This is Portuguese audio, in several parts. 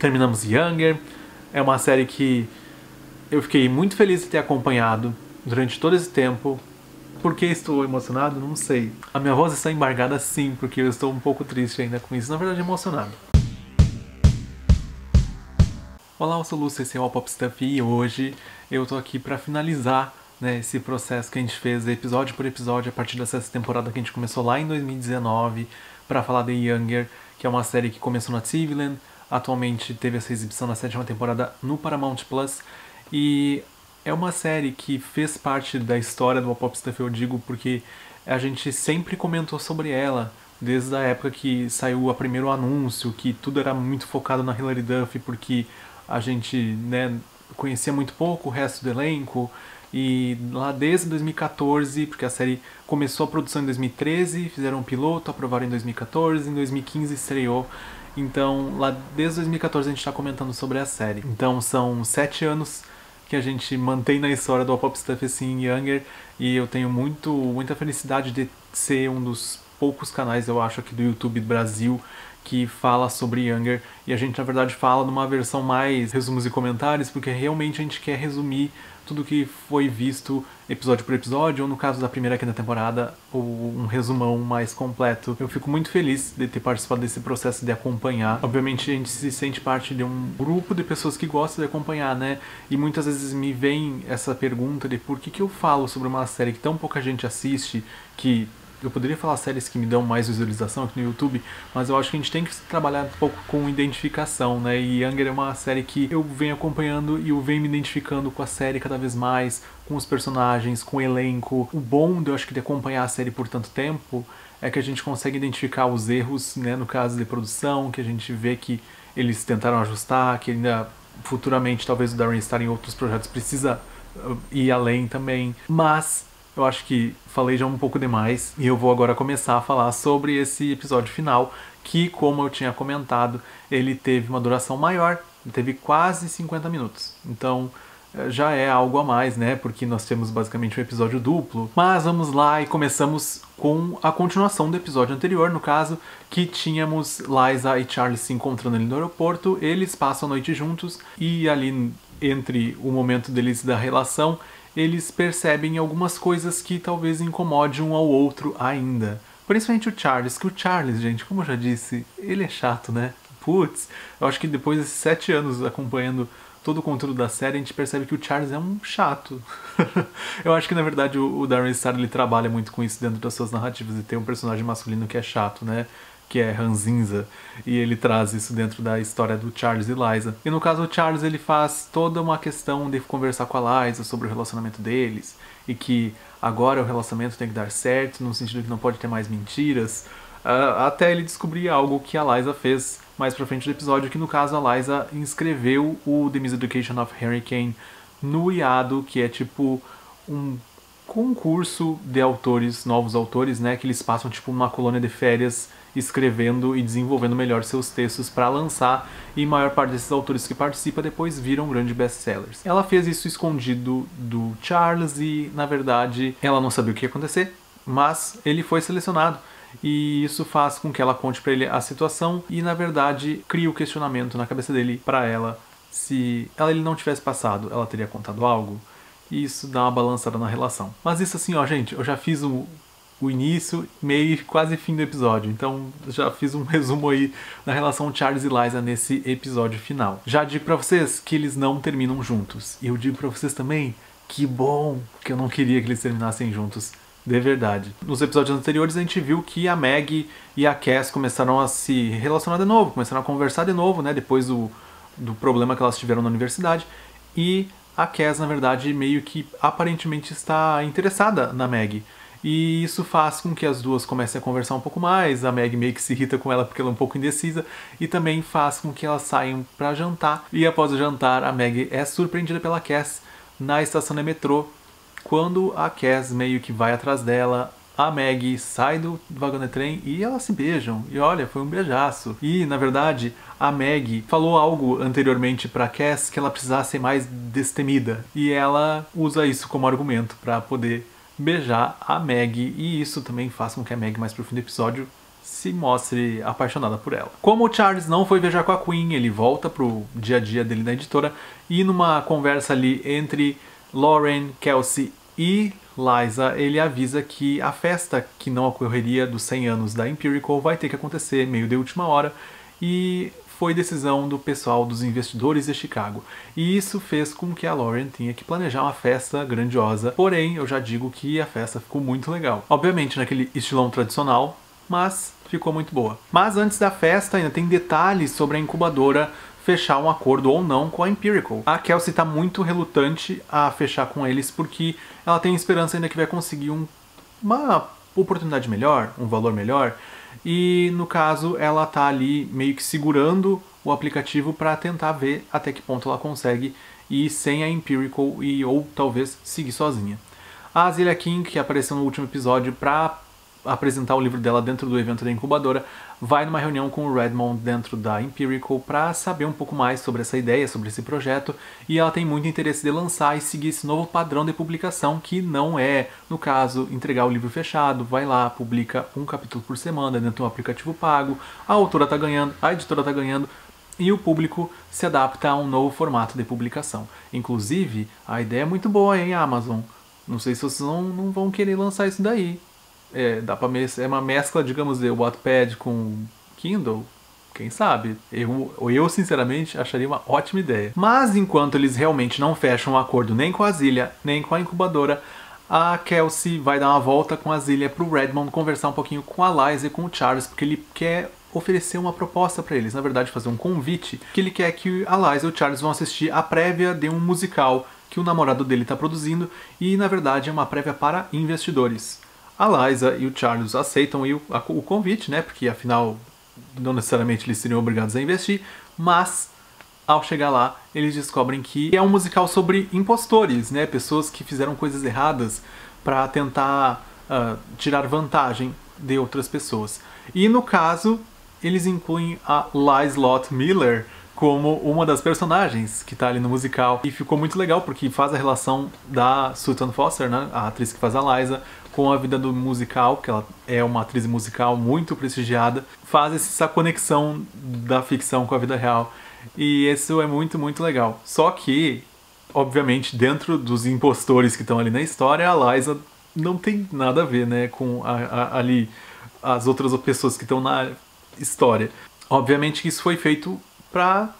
Terminamos Younger. É uma série que eu fiquei muito feliz de ter acompanhado durante todo esse tempo. Por que estou emocionado? Não sei. A minha voz está embargada sim, porque eu estou um pouco triste ainda com isso. Na verdade, emocionado. Olá, eu sou o Lúcio, esse é o Pop Stuff e hoje eu tô aqui para finalizar né, esse processo que a gente fez episódio por episódio a partir dessa temporada que a gente começou lá em 2019 para falar de Younger, que é uma série que começou na TV atualmente teve essa exibição na sétima temporada no Paramount Plus e é uma série que fez parte da história do Pop Stuff, eu digo, porque a gente sempre comentou sobre ela, desde a época que saiu o primeiro anúncio, que tudo era muito focado na Hilary Duff, porque a gente né, conhecia muito pouco o resto do elenco. E lá desde 2014, porque a série começou a produção em 2013, fizeram um piloto, aprovaram em 2014, em 2015 estreou. Então, lá desde 2014 a gente está comentando sobre a série. Então, são sete anos que a gente mantém na história do Pop Stuff assim Younger e eu tenho muito muita felicidade de ser um dos poucos canais, eu acho, aqui do YouTube Brasil que fala sobre Younger e a gente na verdade fala numa versão mais resumos e comentários porque realmente a gente quer resumir tudo que foi visto episódio por episódio ou no caso da primeira aqui da temporada um resumão mais completo. Eu fico muito feliz de ter participado desse processo de acompanhar. Obviamente a gente se sente parte de um grupo de pessoas que gostam de acompanhar, né? E muitas vezes me vem essa pergunta de por que que eu falo sobre uma série que tão pouca gente assiste, que eu poderia falar séries que me dão mais visualização aqui no YouTube, mas eu acho que a gente tem que trabalhar um pouco com identificação, né? E Younger é uma série que eu venho acompanhando e eu venho me identificando com a série cada vez mais, com os personagens, com o elenco. O bom de eu acho que de acompanhar a série por tanto tempo é que a gente consegue identificar os erros, né, no caso de produção, que a gente vê que eles tentaram ajustar, que ainda futuramente talvez o Darren estar em outros projetos precisa uh, ir além também, mas eu acho que falei já um pouco demais e eu vou agora começar a falar sobre esse episódio final, que, como eu tinha comentado, ele teve uma duração maior, teve quase 50 minutos. Então eh, já é algo a mais, né? Porque nós temos basicamente um episódio duplo. Mas vamos lá e começamos com a continuação do episódio anterior, no caso, que tínhamos Liza e Charles se encontrando ali no aeroporto, eles passam a noite juntos e ali entre o momento deles da relação eles percebem algumas coisas que talvez incomode um ao outro ainda. Principalmente o Charles, que o Charles, gente, como eu já disse, ele é chato, né? Putz, eu acho que depois desses sete anos acompanhando todo o conteúdo da série, a gente percebe que o Charles é um chato. eu acho que, na verdade, o Darren Star ele trabalha muito com isso dentro das suas narrativas, e tem um personagem masculino que é chato, né? Que é ranzinza, e ele traz isso dentro da história do Charles e Liza. E no caso, o Charles ele faz toda uma questão de conversar com a Liza sobre o relacionamento deles, e que agora o relacionamento tem que dar certo, no sentido que não pode ter mais mentiras, uh, até ele descobrir algo que a Liza fez mais pra frente do episódio, que no caso a Liza inscreveu o The Miseducation of Hurricane no IADO, que é tipo um concurso de autores, novos autores, né, que eles passam tipo uma colônia de férias escrevendo e desenvolvendo melhor seus textos para lançar, e maior parte desses autores que participa depois viram grandes best-sellers. Ela fez isso escondido do Charles e, na verdade, ela não sabia o que ia acontecer, mas ele foi selecionado. E isso faz com que ela conte para ele a situação e, na verdade, cria o questionamento na cabeça dele para ela se ela ele não tivesse passado, ela teria contado algo. E isso dá uma balançada na relação. Mas isso assim, ó, gente, eu já fiz um, o início, meio e quase fim do episódio. Então já fiz um resumo aí na relação Charles e Liza nesse episódio final. Já digo para vocês que eles não terminam juntos. E eu digo para vocês também que bom, que eu não queria que eles terminassem juntos. De verdade. Nos episódios anteriores a gente viu que a Maggie e a Cass começaram a se relacionar de novo, começaram a conversar de novo, né? Depois do, do problema que elas tiveram na universidade. E a Cass, na verdade, meio que aparentemente está interessada na Maggie. E isso faz com que as duas comecem a conversar um pouco mais. A Meg meio que se irrita com ela porque ela é um pouco indecisa. E também faz com que elas saiam para jantar. E após o jantar, a Meg é surpreendida pela Cass na estação de metrô. Quando a Cass meio que vai atrás dela, a Meg sai do vagão de trem e elas se beijam. E olha, foi um beijaço. E, na verdade, a Meg falou algo anteriormente para Cass que ela precisasse ser mais destemida. E ela usa isso como argumento para poder beijar a Meg. E isso também faz com que a Meg, mais pro fim do episódio, se mostre apaixonada por ela. Como o Charles não foi viajar com a Queen, ele volta pro dia a dia dele na editora e numa conversa ali entre Lauren, Kelsey e Liza, ele avisa que a festa que não ocorreria dos 100 anos da Empirical vai ter que acontecer meio de última hora e foi decisão do pessoal dos investidores de Chicago. E isso fez com que a Lauren tenha que planejar uma festa grandiosa. Porém, eu já digo que a festa ficou muito legal. Obviamente naquele estilão tradicional, mas ficou muito boa. Mas antes da festa ainda tem detalhes sobre a incubadora fechar um acordo ou não com a Empirical. A Kelsey está muito relutante a fechar com eles porque ela tem esperança ainda que vai conseguir um, uma oportunidade melhor, um valor melhor. E no caso ela está ali meio que segurando o aplicativo para tentar ver até que ponto ela consegue ir sem a Empirical e ou talvez seguir sozinha. A Zilia King, que apareceu no último episódio para apresentar o livro dela dentro do evento da incubadora, vai numa reunião com o Redmond dentro da Empirical para saber um pouco mais sobre essa ideia, sobre esse projeto, e ela tem muito interesse de lançar e seguir esse novo padrão de publicação que não é, no caso, entregar o livro fechado, vai lá, publica um capítulo por semana dentro de um aplicativo pago, a autora está ganhando, a editora está ganhando, e o público se adapta a um novo formato de publicação. Inclusive, a ideia é muito boa, hein, Amazon? Não sei se vocês não, não vão querer lançar isso daí. É, dá pra é uma mescla, digamos, de Wattpad com Kindle. Quem sabe? Eu, eu, sinceramente, acharia uma ótima ideia. Mas enquanto eles realmente não fecham um acordo nem com a Zilha, nem com a incubadora, a Kelsey vai dar uma volta com a Zilha pro Redmond conversar um pouquinho com a Liza e com o Charles, porque ele quer oferecer uma proposta para eles, na verdade fazer um convite, que ele quer que a Liza e o Charles vão assistir a prévia de um musical que o namorado dele está produzindo e na verdade é uma prévia para investidores. A Liza e o Charles aceitam o, convite, né? Porque afinal não necessariamente eles seriam obrigados a investir, mas ao chegar lá, eles descobrem que é um musical sobre impostores, né? Pessoas que fizeram coisas erradas para tentar uh, tirar vantagem de outras pessoas. E no caso, eles incluem a Lislot Miller como uma das personagens que está ali no musical. E ficou muito legal porque faz a relação da Sutton Foster, né? A atriz que faz a Liza, com a vida do musical, que ela é uma atriz musical muito prestigiada, faz essa conexão da ficção com a vida real. E isso é muito, muito legal. Só que, obviamente, dentro dos impostores que estão ali na história, a Liza não tem nada a ver, né, com a, a, ali as outras pessoas que estão na história. Obviamente que isso foi feito para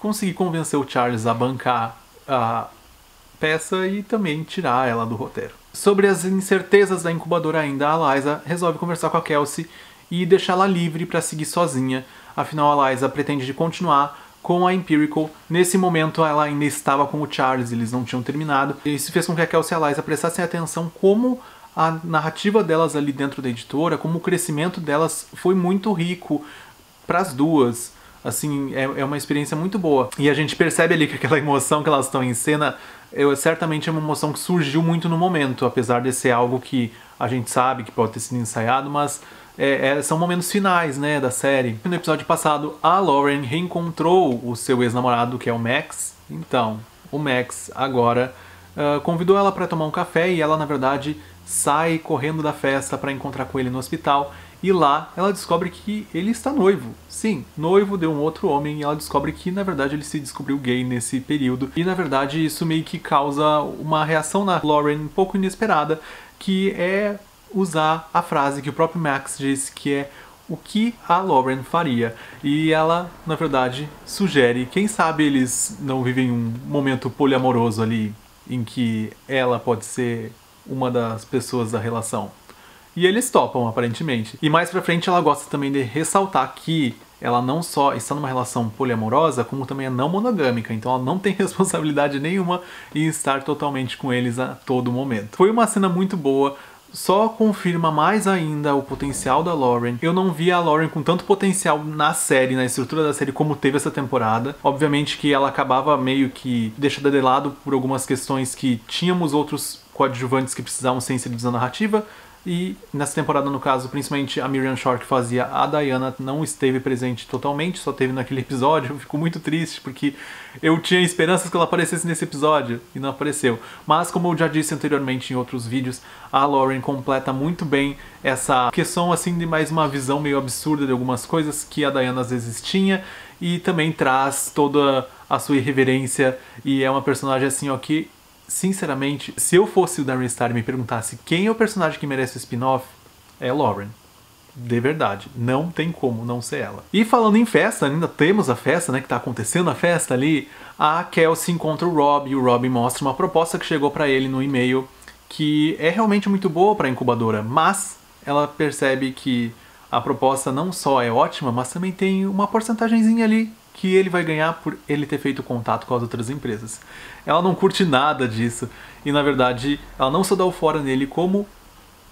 conseguir convencer o Charles a bancar a peça e também tirar ela do roteiro. Sobre as incertezas da incubadora ainda, a Liza resolve conversar com a Kelsey e deixá-la livre para seguir sozinha. Afinal, a Liza pretende continuar com a Empirical. Nesse momento, ela ainda estava com o Charles, eles não tinham terminado. Isso fez com que a Kelsey e a Liza prestassem atenção como a narrativa delas ali dentro da editora, como o crescimento delas foi muito rico para as duas. Assim, é, é uma experiência muito boa. E a gente percebe ali que aquela emoção que elas estão em cena eu, certamente é uma emoção que surgiu muito no momento, apesar de ser algo que a gente sabe que pode ter sido ensaiado, mas é, é, são momentos finais né, da série. No episódio passado, a Lauren reencontrou o seu ex-namorado, que é o Max. Então, o Max agora uh, convidou ela para tomar um café e ela, na verdade, sai correndo da festa para encontrar com ele no hospital e lá ela descobre que ele está noivo. Sim, noivo de um outro homem e ela descobre que na verdade ele se descobriu gay nesse período. E na verdade isso meio que causa uma reação na Lauren um pouco inesperada, que é usar a frase que o próprio Max disse que é o que a Lauren faria. E ela, na verdade, sugere, quem sabe eles não vivem um momento poliamoroso ali em que ela pode ser uma das pessoas da relação. E eles topam, aparentemente. E mais pra frente ela gosta também de ressaltar que ela não só está numa relação poliamorosa, como também é não monogâmica, então ela não tem responsabilidade nenhuma em estar totalmente com eles a todo momento. Foi uma cena muito boa, só confirma mais ainda o potencial da Lauren. Eu não vi a Lauren com tanto potencial na série, na estrutura da série, como teve essa temporada. Obviamente que ela acabava meio que deixada de lado por algumas questões que tínhamos outros coadjuvantes que precisavam ser inseridos na narrativa, E nessa temporada, no caso, principalmente a Miriam Shore que fazia a Diana não esteve presente totalmente, só teve naquele episódio. Eu fico muito triste porque eu tinha esperanças que ela aparecesse nesse episódio e não apareceu. Mas como eu já disse anteriormente em outros vídeos, a Lauren completa muito bem essa questão assim de mais uma visão meio absurda de algumas coisas que a Diana às vezes tinha e também traz toda a sua irreverência e é uma personagem assim ó que sinceramente, se eu fosse o Darren Star e me perguntasse quem é o personagem que merece o spin-off, é Lauren. De verdade, não tem como não ser ela. E falando em festa, ainda temos a festa, né, que tá acontecendo a festa ali. A Kelsey encontra o Rob e o Rob mostra uma proposta que chegou para ele no e-mail que é realmente muito boa para a incubadora, mas ela percebe que a proposta não só é ótima, mas também tem uma porcentagemzinha ali que ele vai ganhar por ele ter feito contato com as outras empresas. Ela não curte nada disso e na verdade ela não só dá o fora nele como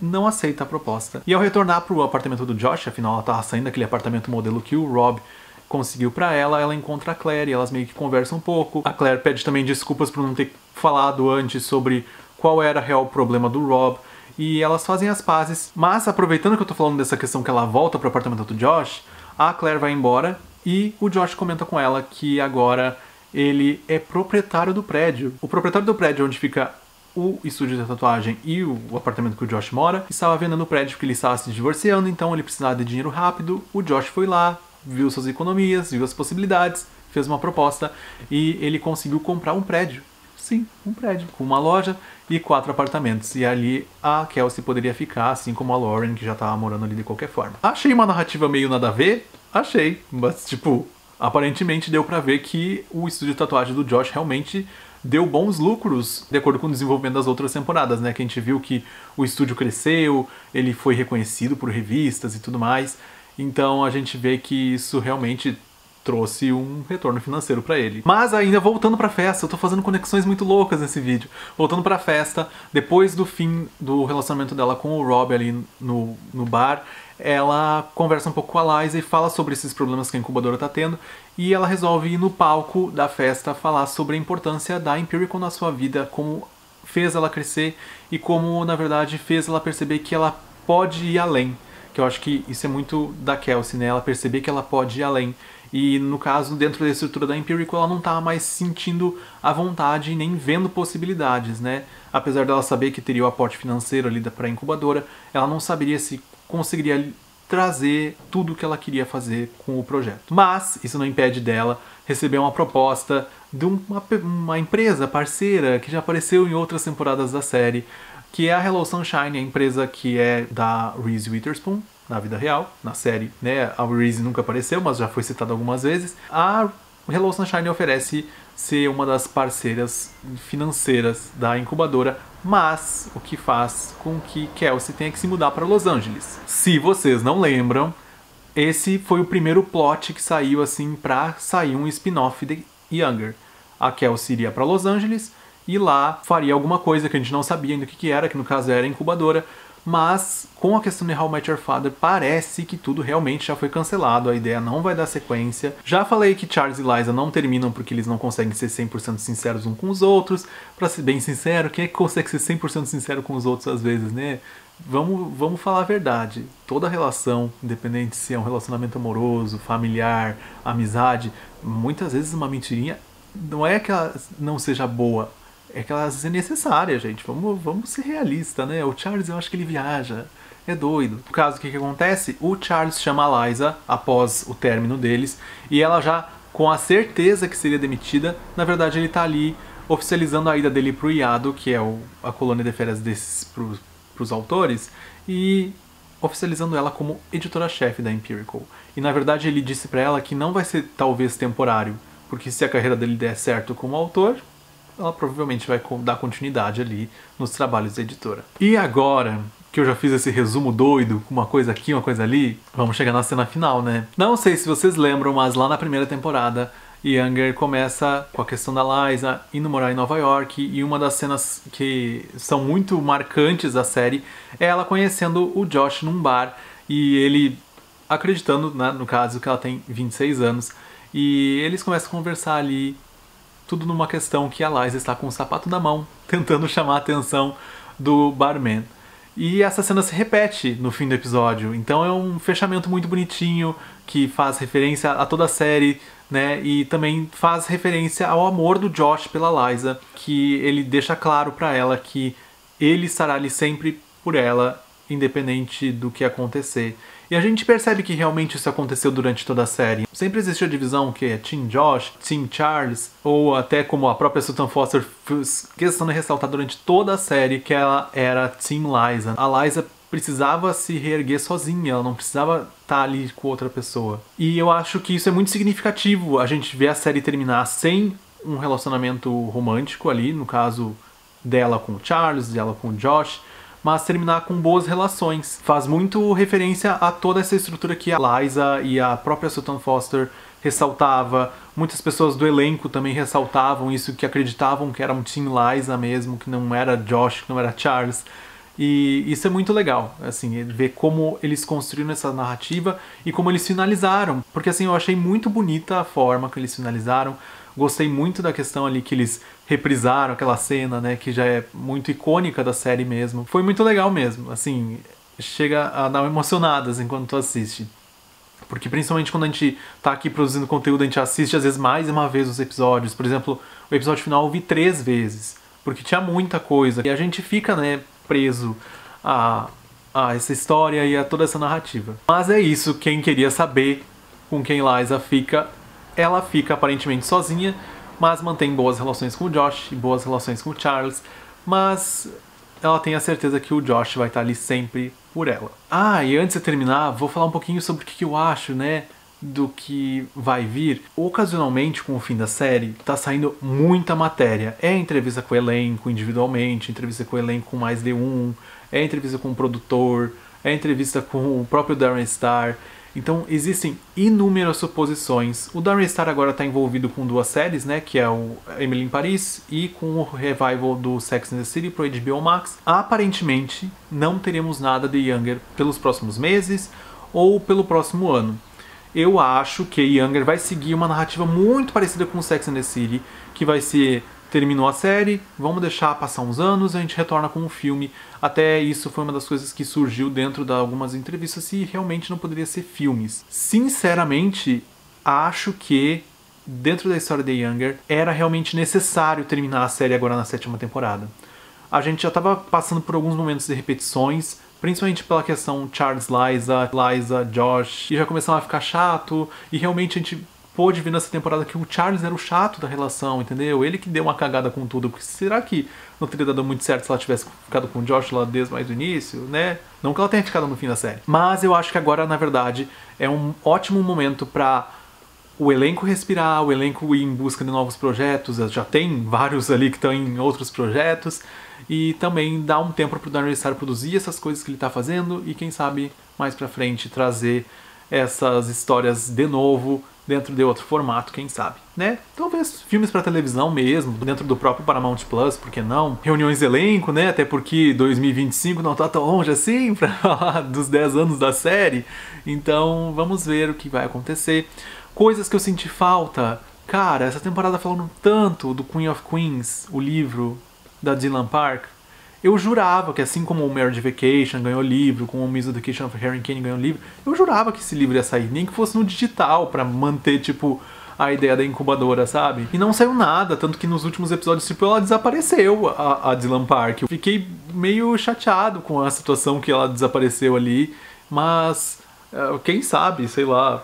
não aceita a proposta. E ao retornar para o apartamento do Josh, afinal ela estava saindo daquele apartamento modelo que o Rob conseguiu para ela, ela encontra a Claire e elas meio que conversam um pouco. A Claire pede também desculpas por não ter falado antes sobre qual era o real problema do Rob e elas fazem as pazes. Mas aproveitando que eu tô falando dessa questão que ela volta pro apartamento do Josh, a Claire vai embora e o Josh comenta com ela que agora ele é proprietário do prédio. O proprietário do prédio onde fica o estúdio de tatuagem e o apartamento que o Josh mora estava vendendo o prédio porque ele estava se divorciando, então ele precisava de dinheiro rápido. O Josh foi lá, viu suas economias, viu as possibilidades, fez uma proposta e ele conseguiu comprar um prédio. Sim, um prédio com uma loja e quatro apartamentos. E ali a Kelsey poderia ficar, assim como a Lauren, que já estava morando ali de qualquer forma. Achei uma narrativa meio nada a ver, Achei, mas tipo, aparentemente deu para ver que o estúdio de tatuagem do Josh realmente deu bons lucros de acordo com o desenvolvimento das outras temporadas, né? Que a gente viu que o estúdio cresceu, ele foi reconhecido por revistas e tudo mais. Então a gente vê que isso realmente trouxe um retorno financeiro para ele. Mas ainda voltando para a festa, eu tô fazendo conexões muito loucas nesse vídeo. Voltando para a festa, depois do fim do relacionamento dela com o Rob ali no, no bar, ela conversa um pouco com a Liza e fala sobre esses problemas que a incubadora está tendo e ela resolve ir no palco da festa falar sobre a importância da Empirical na sua vida, como fez ela crescer e como na verdade fez ela perceber que ela pode ir além. Que eu acho que isso é muito da Kelsey, né? Ela perceber que ela pode ir além. E no caso, dentro da estrutura da Empirical, ela não estava mais sentindo a vontade nem vendo possibilidades, né? Apesar dela saber que teria o aporte financeiro ali para a incubadora, ela não saberia se conseguiria trazer tudo o que ela queria fazer com o projeto. Mas isso não impede dela receber uma proposta de uma, uma empresa parceira que já apareceu em outras temporadas da série, que é a Hello Sunshine, a empresa que é da Reese Witherspoon, na vida real, na série, né? A Reese nunca apareceu, mas já foi citada algumas vezes. A Hello Sunshine oferece ser uma das parceiras financeiras da incubadora, mas o que faz com que Kelsey tenha que se mudar para Los Angeles. Se vocês não lembram, esse foi o primeiro plot que saiu assim para sair um spin-off de Younger. A Kelsey iria para Los Angeles e lá faria alguma coisa que a gente não sabia ainda o que, que era, que no caso era incubadora, mas com a questão de How I Met Your Father, parece que tudo realmente já foi cancelado, a ideia não vai dar sequência. Já falei que Charles e Liza não terminam porque eles não conseguem ser 100% sinceros uns com os outros. Para ser bem sincero, quem é que consegue ser 100% sincero com os outros às vezes, né? Vamos, vamos falar a verdade. Toda relação, independente se é um relacionamento amoroso, familiar, amizade, muitas vezes uma mentirinha não é que ela não seja boa, é que ela é necessária, gente. Vamos, vamos ser realistas, né? O Charles, eu acho que ele viaja. É doido. No caso, o que, que acontece? O Charles chama a Liza após o término deles e ela já, com a certeza que seria demitida, na verdade ele tá ali oficializando a ida dele pro IADO, que é o, a colônia de férias desses pros, pros autores, e oficializando ela como editora-chefe da Empirical. E na verdade ele disse para ela que não vai ser talvez temporário, porque se a carreira dele der certo como autor, ela provavelmente vai dar continuidade ali nos trabalhos da editora. E agora que eu já fiz esse resumo doido, uma coisa aqui, uma coisa ali, vamos chegar na cena final, né? Não sei se vocês lembram, mas lá na primeira temporada, Younger começa com a questão da Liza indo morar em Nova York e uma das cenas que são muito marcantes da série é ela conhecendo o Josh num bar e ele acreditando, né, no caso, que ela tem 26 anos e eles começam a conversar ali tudo numa questão que a Liza está com o sapato na mão, tentando chamar a atenção do barman. E essa cena se repete no fim do episódio. Então é um fechamento muito bonitinho que faz referência a toda a série, né? E também faz referência ao amor do Josh pela Liza, que ele deixa claro para ela que ele estará ali sempre por ela, independente do que acontecer. E a gente percebe que realmente isso aconteceu durante toda a série. Sempre existe a divisão que é Team Josh, Team Charles, ou até como a própria Sultan Foster questão de ressaltar durante toda a série que ela era Team Liza. A Liza precisava se reerguer sozinha, ela não precisava estar ali com outra pessoa. E eu acho que isso é muito significativo, a gente ver a série terminar sem um relacionamento romântico ali, no caso dela com o Charles, dela com o Josh, mas terminar com boas relações. Faz muito referência a toda essa estrutura que a Liza e a própria Sultan Foster ressaltava. Muitas pessoas do elenco também ressaltavam isso, que acreditavam que era um Team Liza mesmo, que não era Josh, que não era Charles. E isso é muito legal, assim, ver como eles construíram essa narrativa e como eles finalizaram. Porque assim, eu achei muito bonita a forma que eles finalizaram. Gostei muito da questão ali que eles reprisaram aquela cena, né, que já é muito icônica da série mesmo. Foi muito legal mesmo, assim, chega a dar uma emocionada assim, enquanto tu assiste. Porque principalmente quando a gente tá aqui produzindo conteúdo, a gente assiste às vezes mais uma vez os episódios. Por exemplo, o episódio final eu vi três vezes, porque tinha muita coisa. E a gente fica, né, preso a, a essa história e a toda essa narrativa. Mas é isso, quem queria saber com quem Liza fica, ela fica aparentemente sozinha, mas mantém boas relações com o Josh e boas relações com o Charles, mas ela tem a certeza que o Josh vai estar ali sempre por ela. Ah, e antes de terminar, vou falar um pouquinho sobre o que eu acho, né, do que vai vir. Ocasionalmente, com o fim da série, tá saindo muita matéria. É entrevista com o elenco individualmente, entrevista com o elenco com mais de um, é entrevista com o produtor, é entrevista com o próprio Darren Star. Então existem inúmeras suposições. O Darren Star agora está envolvido com duas séries, né? Que é o Emily em Paris e com o revival do Sex and the City pro HBO Max. Aparentemente não teremos nada de Younger pelos próximos meses ou pelo próximo ano. Eu acho que Younger vai seguir uma narrativa muito parecida com Sex and the City, que vai ser terminou a série, vamos deixar passar uns anos, a gente retorna com um filme. Até isso foi uma das coisas que surgiu dentro de algumas entrevistas se realmente não poderia ser filmes. Sinceramente, acho que dentro da história de Younger era realmente necessário terminar a série agora na sétima temporada. A gente já estava passando por alguns momentos de repetições, principalmente pela questão Charles, Liza, Liza, Josh, e já começava a ficar chato, e realmente a gente pôde ver nessa temporada que o Charles era o chato da relação, entendeu? Ele que deu uma cagada com tudo. Porque será que não teria dado muito certo se ela tivesse ficado com o Josh lá desde mais início, né? Não que ela tenha ficado no fim da série. Mas eu acho que agora, na verdade, é um ótimo momento para o elenco respirar, o elenco ir em busca de novos projetos. Já tem vários ali que estão em outros projetos. E também dar um tempo para o Darren Star produzir essas coisas que ele está fazendo e quem sabe mais para frente trazer essas histórias de novo dentro de outro formato, quem sabe, né? Talvez filmes para televisão mesmo, dentro do próprio Paramount Plus, por que não? Reuniões de elenco, né? Até porque 2025 não tá tão longe assim para falar dos 10 anos da série. Então, vamos ver o que vai acontecer. Coisas que eu senti falta. Cara, essa temporada falando tanto do Queen of Queens, o livro da Dylan Park, eu jurava que assim como o Marriage Vacation ganhou livro, como o Miss Education of Harry Kane ganhou livro, eu jurava que esse livro ia sair, nem que fosse no digital, para manter, tipo, a ideia da incubadora, sabe? E não saiu nada, tanto que nos últimos episódios, tipo, ela desapareceu, a, a Dylan Park. Eu fiquei meio chateado com a situação que ela desapareceu ali, mas uh, quem sabe, sei lá,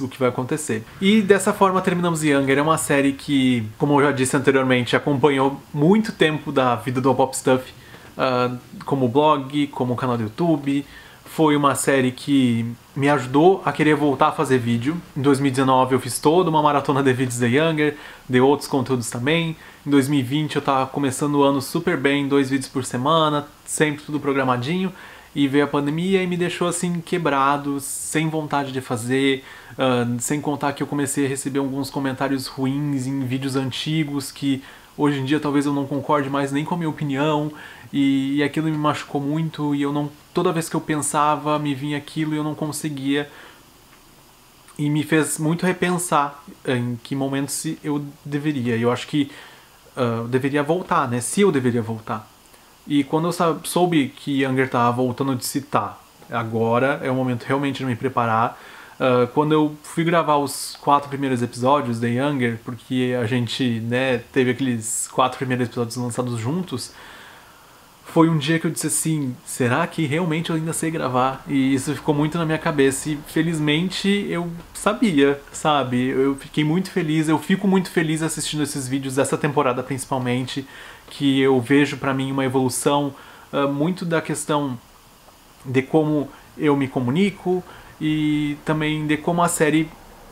o que vai acontecer. E dessa forma terminamos Younger. É uma série que, como eu já disse anteriormente, acompanhou muito tempo da vida do Pop Stuff, uh, como blog, como canal do YouTube. Foi uma série que me ajudou a querer voltar a fazer vídeo. Em 2019 eu fiz toda uma maratona de vídeos da Younger, de outros conteúdos também. Em 2020 eu tava começando o ano super bem, dois vídeos por semana, sempre tudo programadinho e veio a pandemia e me deixou assim quebrado, sem vontade de fazer, uh, sem contar que eu comecei a receber alguns comentários ruins em vídeos antigos que hoje em dia talvez eu não concorde mais nem com a minha opinião e, e aquilo me machucou muito e eu não toda vez que eu pensava me vinha aquilo e eu não conseguia e me fez muito repensar em que momentos eu deveria. Eu acho que uh, deveria voltar, né? Se eu deveria voltar. E quando eu soube que Younger tava voltando de citar, agora é o momento realmente de me preparar. Uh, quando eu fui gravar os quatro primeiros episódios de Younger, porque a gente né, teve aqueles quatro primeiros episódios lançados juntos, foi um dia que eu disse assim: será que realmente eu ainda sei gravar? E isso ficou muito na minha cabeça. E felizmente eu sabia, sabe? Eu fiquei muito feliz, eu fico muito feliz assistindo esses vídeos dessa temporada principalmente, que eu vejo para mim uma evolução uh, muito da questão de como eu me comunico e também de como a série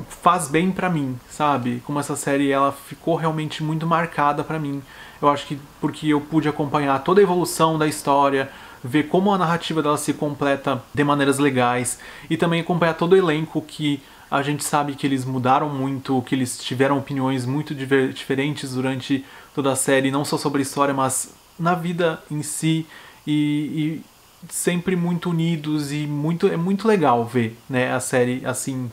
faz bem para mim, sabe? Como essa série ela ficou realmente muito marcada para mim. Eu acho que porque eu pude acompanhar toda a evolução da história, ver como a narrativa dela se completa de maneiras legais e também acompanhar todo o elenco que a gente sabe que eles mudaram muito, que eles tiveram opiniões muito diferentes durante toda a série, não só sobre a história, mas na vida em si e, e sempre muito unidos e muito é muito legal ver, né, a série assim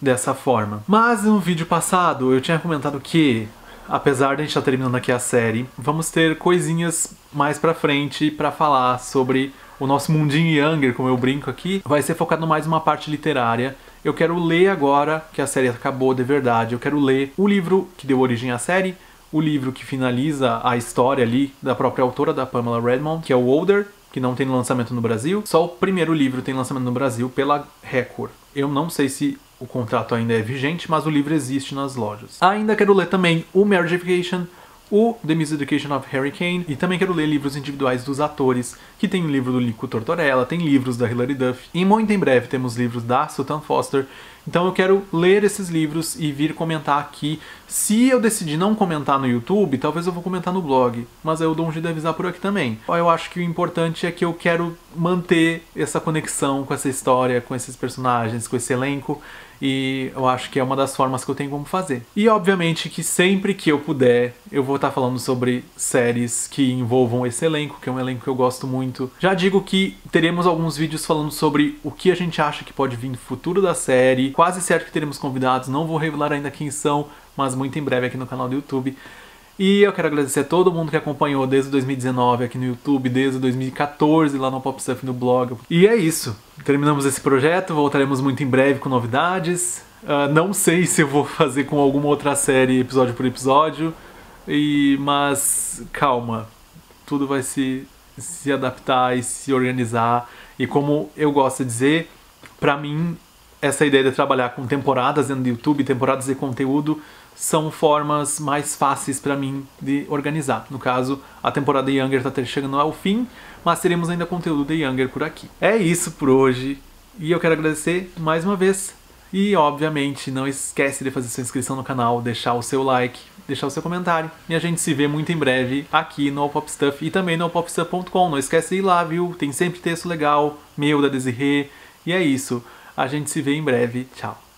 dessa forma. Mas no vídeo passado eu tinha comentado que, apesar de a gente estar tá terminando aqui a série, vamos ter coisinhas mais pra frente para falar sobre o nosso mundinho Younger, como eu brinco aqui. Vai ser focado mais numa parte literária. Eu quero ler agora que a série acabou de verdade. Eu quero ler o livro que deu origem à série, o livro que finaliza a história ali da própria autora da Pamela Redmond, que é o Older, que não tem lançamento no Brasil. Só o primeiro livro tem lançamento no Brasil pela Record. Eu não sei se o contrato ainda é vigente, mas o livro existe nas lojas. Ainda quero ler também o Marriage Education, o The Miseducation of Harry Kane, e também quero ler livros individuais dos atores, que tem o livro do Nico Tortorella, tem livros da Hilary Duff, e muito em breve temos livros da Sutton Foster, então eu quero ler esses livros e vir comentar aqui. Se eu decidir não comentar no YouTube, talvez eu vou comentar no blog, mas eu dou um jeito de avisar por aqui também. Eu acho que o importante é que eu quero manter essa conexão com essa história, com esses personagens, com esse elenco, e eu acho que é uma das formas que eu tenho como fazer. E obviamente que sempre que eu puder, eu vou estar falando sobre séries que envolvam esse elenco, que é um elenco que eu gosto muito. Já digo que teremos alguns vídeos falando sobre o que a gente acha que pode vir no futuro da série. Quase certo que teremos convidados, não vou revelar ainda quem são, mas muito em breve aqui no canal do YouTube. E eu quero agradecer a todo mundo que acompanhou desde 2019 aqui no YouTube, desde 2014 lá no Pop Stuff no blog. E é isso. Terminamos esse projeto, voltaremos muito em breve com novidades. Uh, não sei se eu vou fazer com alguma outra série episódio por episódio, e mas calma, tudo vai se, se adaptar e se organizar. E como eu gosto de dizer, para mim essa ideia de trabalhar com temporadas dentro do YouTube, temporadas de conteúdo, são formas mais fáceis para mim de organizar. No caso, a temporada de Younger está chegando ao fim, mas teremos ainda conteúdo de Younger por aqui. É isso por hoje, e eu quero agradecer mais uma vez. E, obviamente, não esquece de fazer sua inscrição no canal, deixar o seu like, deixar o seu comentário. E a gente se vê muito em breve aqui no Pop Stuff e também no popstuff.com. Não esquece de ir lá, viu? Tem sempre texto legal, meu, da Desirê. E é isso. A gente se vê em breve. Tchau.